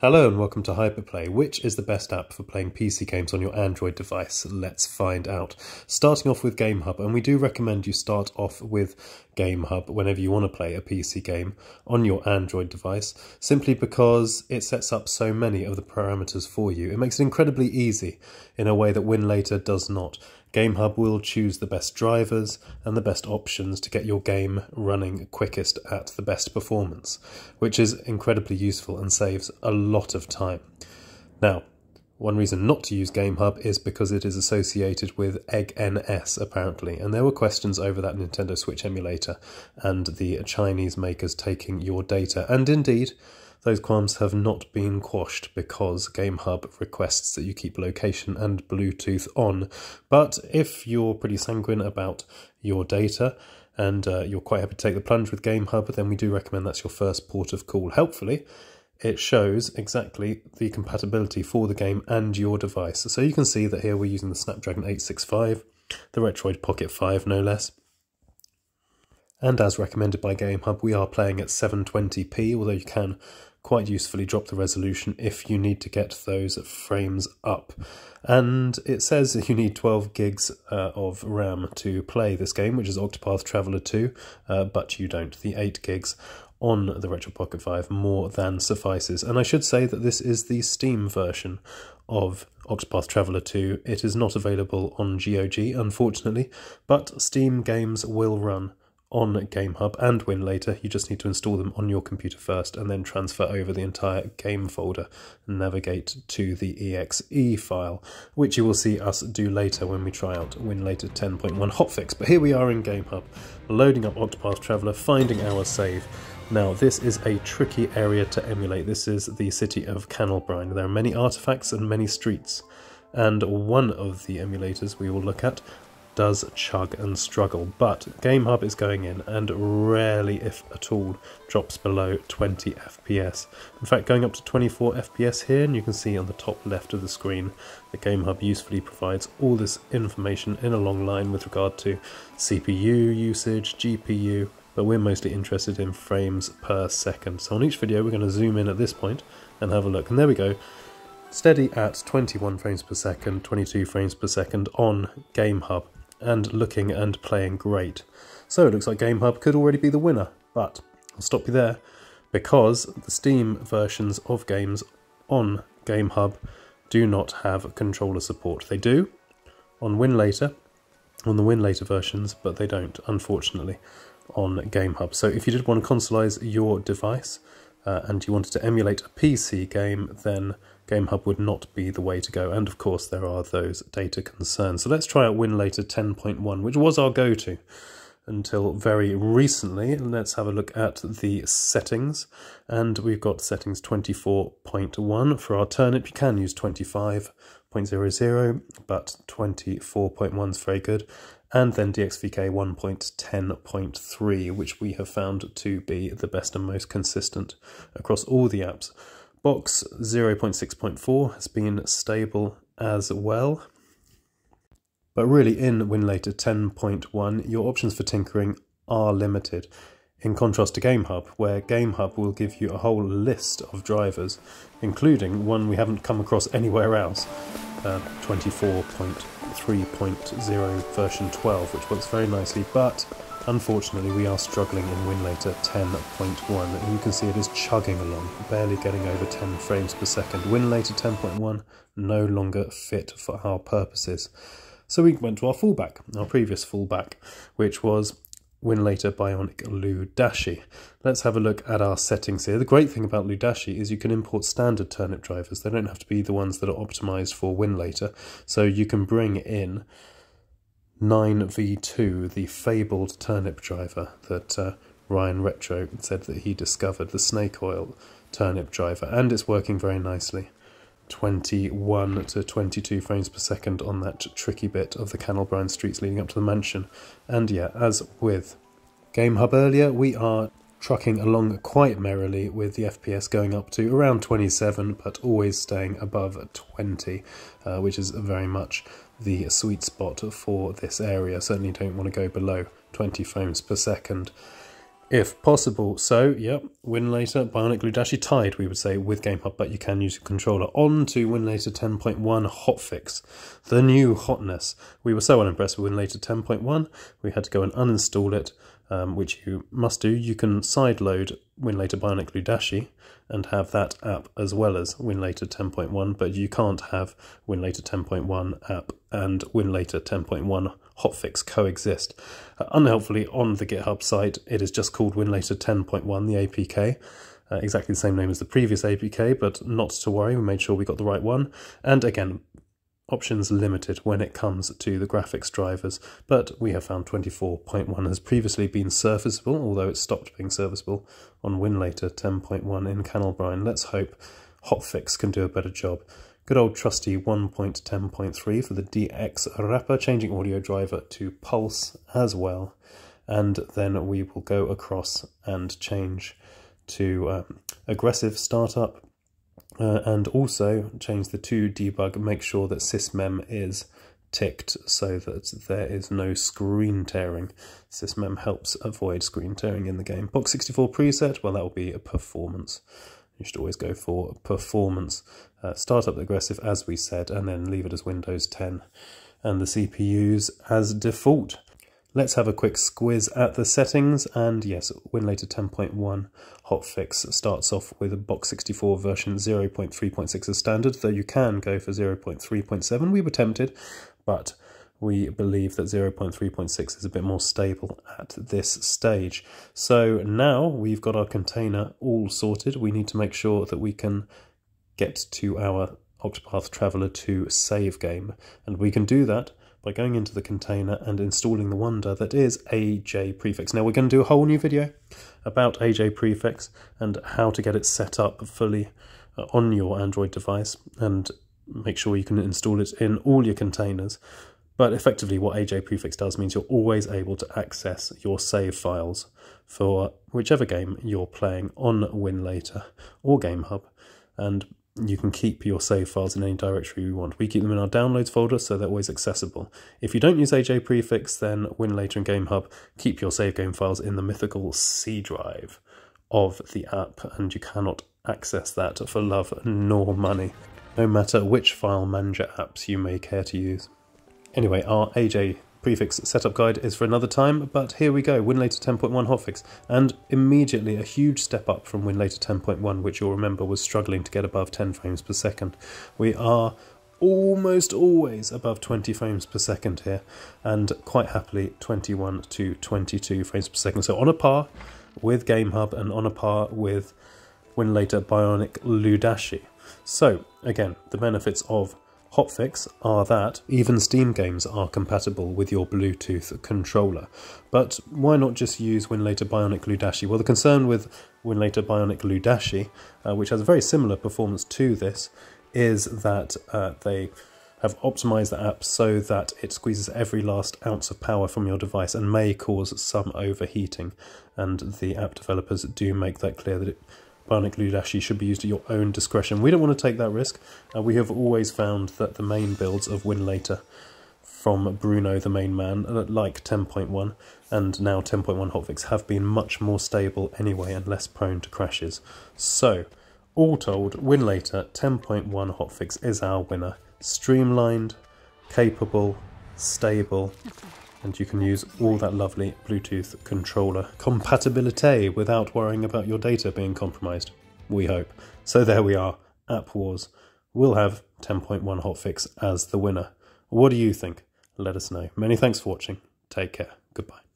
Hello and welcome to Hyperplay. Which is the best app for playing PC games on your Android device? Let's find out. Starting off with GameHub, and we do recommend you start off with GameHub whenever you want to play a PC game on your Android device, simply because it sets up so many of the parameters for you. It makes it incredibly easy in a way that Winlator does not. GameHub will choose the best drivers and the best options to get your game running quickest at the best performance, which is incredibly useful and saves a lot of time. Now, one reason not to use GameHub is because it is associated with EggNS, apparently, and there were questions over that Nintendo Switch emulator and the Chinese makers taking your data, and indeed, those qualms have not been quashed because GameHub requests that you keep location and Bluetooth on. But if you're pretty sanguine about your data and uh, you're quite happy to take the plunge with GameHub, then we do recommend that's your first port of call. Helpfully, it shows exactly the compatibility for the game and your device. So you can see that here we're using the Snapdragon 865, the Retroid Pocket 5 no less, and as recommended by GameHub, we are playing at 720p, although you can quite usefully drop the resolution if you need to get those frames up. And it says you need 12 gigs uh, of RAM to play this game, which is Octopath Traveler 2, uh, but you don't. The 8 gigs on the Retroid Pocket 5 more than suffices. And I should say that this is the Steam version of Octopath Traveler 2. It is not available on GOG, unfortunately, but Steam games will run on GameHub and Winlator. You just need to install them on your computer first and then transfer over the entire game folder and navigate to the exe file, which you will see us do later when we try out Winlator 10.1 hotfix. But here we are in GameHub, loading up Octopath Traveler, finding our save. Now, this is a tricky area to emulate. This is the city of Canalbrine. There are many artifacts and many streets. And one of the emulators we will look at does chug and struggle, but GameHub is going in and rarely, if at all, drops below 20 FPS. In fact, going up to 24 FPS here, and you can see on the top left of the screen that GameHub usefully provides all this information in a long line with regard to CPU usage, GPU, but we're mostly interested in frames per second. So on each video, we're going to zoom in at this point and have a look. And there we go steady at 21 frames per second, 22 frames per second on GameHub and looking and playing great. So it looks like GameHub could already be the winner, but I'll stop you there because the Steam versions of games on GameHub do not have controller support. They do on Winlator, on the Winlator versions, but they don't, unfortunately, on GameHub. So if you did want to consoleize your device uh, and you wanted to emulate a PC game, then GameHub would not be the way to go. And of course, there are those data concerns. So let's try out Winlator 10.1, which was our go-to until very recently. Let's have a look at the settings. And we've got settings 24.1 for our turnip. You can use 25.00, but 24.1 is very good. And then DXVK 1.10.3, which we have found to be the best and most consistent across all the apps. Box 0.6.4 has been stable as well. But really in Winlator 10.1, your options for tinkering are limited, in contrast to GameHub, where GameHub will give you a whole list of drivers, including one we haven't come across anywhere else, uh, 24.3.0 version 12, which works very nicely, but Unfortunately, we are struggling in Winlator 10.1, and you can see it is chugging along, barely getting over 10 frames per second. Winlator 10.1 no longer fit for our purposes. So we went to our fallback, our previous fallback, which was Winlator Bionic Ludashi. Let's have a look at our settings here. The great thing about Ludashi is you can import standard turnip drivers. They don't have to be the ones that are optimized for Winlator. So you can bring in 9v2, the fabled turnip driver that uh, Ryan Retro said that he discovered, the snake oil turnip driver, and it's working very nicely. 21 to 22 frames per second on that tricky bit of the Canalbrine streets leading up to the mansion. And yeah, as with GameHub earlier, we are trucking along quite merrily with the FPS going up to around 27, but always staying above 20, uh, which is very much the sweet spot for this area. Certainly don't want to go below 20 frames per second. if possible. So, yep, Winlator, Bionic Ludashi tied, we would say, with GameHub, but you can use your controller. On to Winlator 10.1 Hotfix, the new hotness. We were so unimpressed with Winlator 10.1, we had to go and uninstall it, um, which you must do. You can sideload Winlator Bionic Ludashi and have that app as well as Winlator 10.1, but you can't have Winlator 10.1 app and Winlator 10.1 hotfix coexist. Uh, unhelpfully, on the GitHub site, it is just called Winlator 10.1, the APK. Uh, exactly the same name as the previous APK, but not to worry, we made sure we got the right one. And again, options limited when it comes to the graphics drivers, but we have found 24.1 has previously been serviceable, although it stopped being serviceable on Winlator 10.1 in Canalbrine. Let's hope Hotfix can do a better job. Good old trusty 1.10.3 for the DX wrapper, changing audio driver to Pulse as well. And then we will go across and change to um, aggressive startup uh, and also change the to debug, make sure that sysmem is ticked so that there is no screen tearing. Sysmem helps avoid screen tearing in the game. Box 64 preset, well that will be a performance. You should always go for performance. Uh, start up aggressive as we said and then leave it as Windows 10 and the CPUs as default. Let's have a quick squiz at the settings and yes, Winlator 10.1 hotfix starts off with a Box64 version 0.3.6 as standard, though you can go for 0.3.7. We were tempted, but we believe that 0.3.6 is a bit more stable at this stage. So now we've got our container all sorted. We need to make sure that we can get to our Octopath Traveler 2 save game. And we can do that by going into the container and installing the wonder that is AJ Prefix. Now we're going to do a whole new video about AJ Prefix and how to get it set up fully uh, on your Android device and make sure you can install it in all your containers. But effectively what AJ Prefix does means you're always able to access your save files for whichever game you're playing on Winlator or GameHub. And you can keep your save files in any directory you want. We keep them in our downloads folder, so they're always accessible. If you don't use AJ Prefix, then Winlator and GameHub keep your save game files in the mythical C drive of the app, and you cannot access that for love nor money, no matter which file manager apps you may care to use. Anyway, our AJ prefix setup guide is for another time, but here we go, Winlator 10.1 hotfix, and immediately a huge step up from Winlator 10.1, which you'll remember was struggling to get above 10 frames per second. We are almost always above 20 frames per second here, and quite happily 21 to 22 frames per second. So on a par with GameHub and on a par with Winlator Bionic Ludashi. So again, the benefits of Hotfix are that even Steam games are compatible with your Bluetooth controller. But why not just use Winlator Bionic Ludashi? Well, the concern with Winlator Bionic Ludashi, uh, which has a very similar performance to this, is that uh, they have optimized the app so that it squeezes every last ounce of power from your device and may cause some overheating. And the app developers do make that clear that it Bionic Ludashi should be used at your own discretion. We don't want to take that risk. Uh, we have always found that the main builds of Winlator from Bruno, the main man, like 10.1 and now 10.1 hotfix, have been much more stable anyway and less prone to crashes. So, all told, Winlator 10.1 hotfix is our winner. Streamlined, capable, stable, and you can use all that lovely Bluetooth controller compatibility without worrying about your data being compromised. We hope. So there we are, App Wars. We'll have 10.1 hotfix as the winner. What do you think? Let us know. Many thanks for watching. Take care. Goodbye.